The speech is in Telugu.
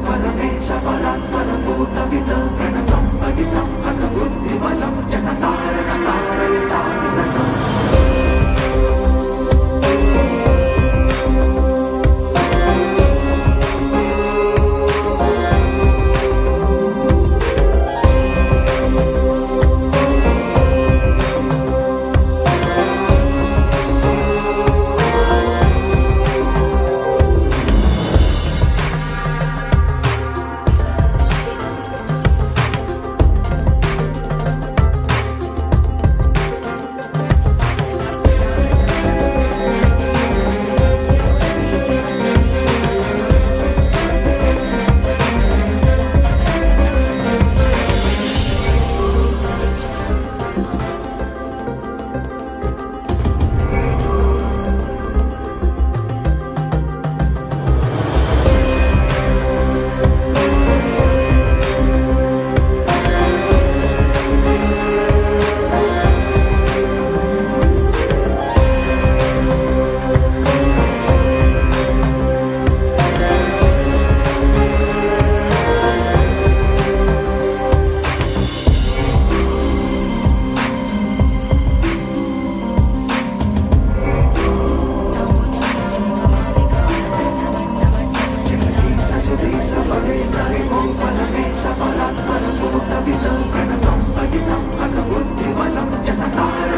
Parang isa, parang parang puta bitang ప్రణతం పఠితం అథ బుద్ధిబలం జనతారణ